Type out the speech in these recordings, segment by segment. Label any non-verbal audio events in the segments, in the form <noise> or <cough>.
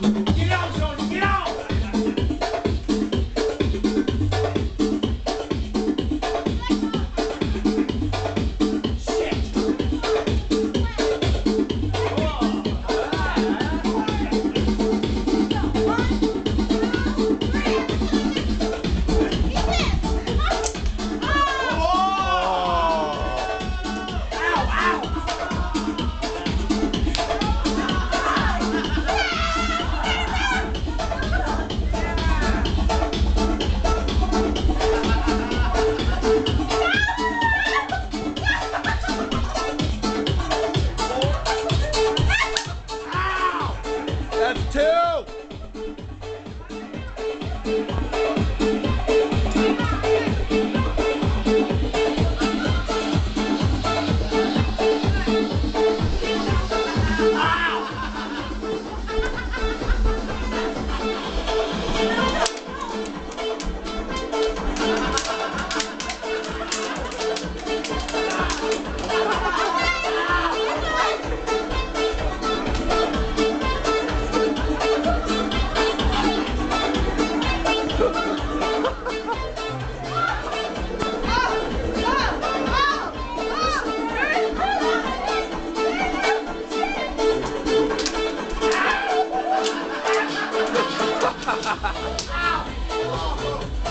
Get out, Oh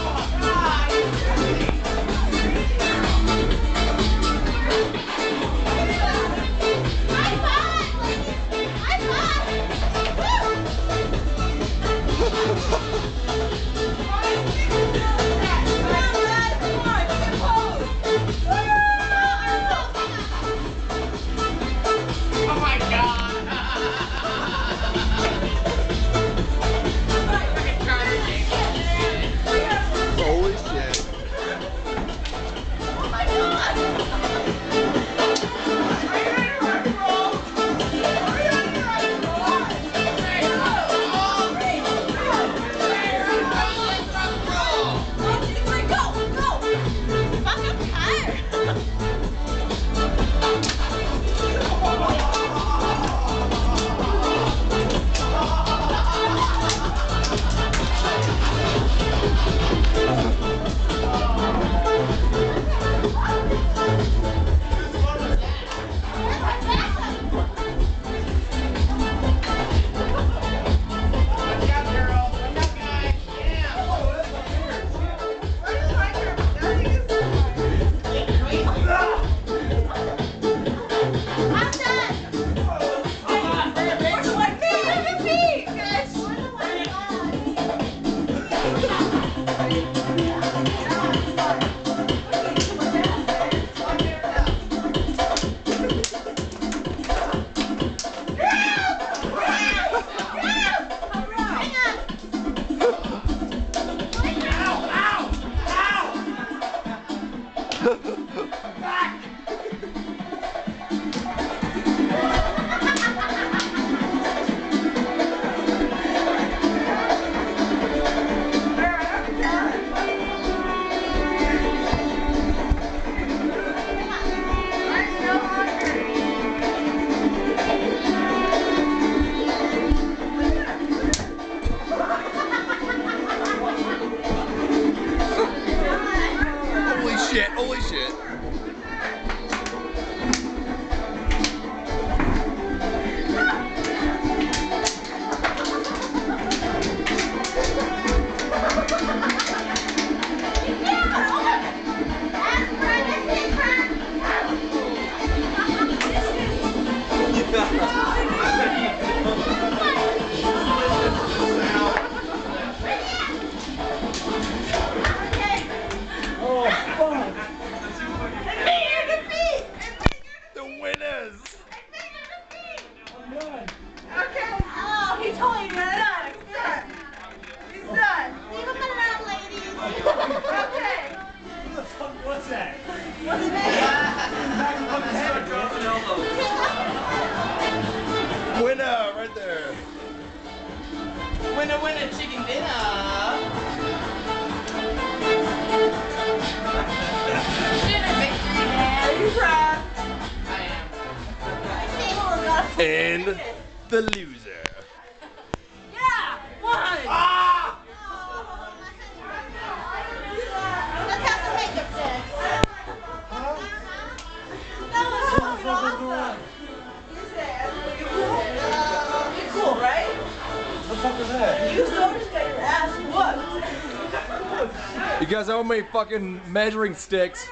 <laughs> <laughs> Holy Winner, winner, chicken dinner. Are you proud? I am. And the loser. You guys owe me fucking measuring sticks.